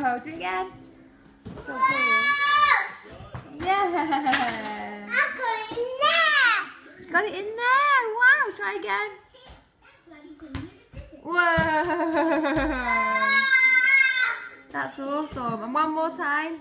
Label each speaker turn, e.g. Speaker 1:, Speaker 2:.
Speaker 1: hold do it again. So cool. Yeah. Got it in there. Wow, try again. Whoa. That's awesome. And one more time.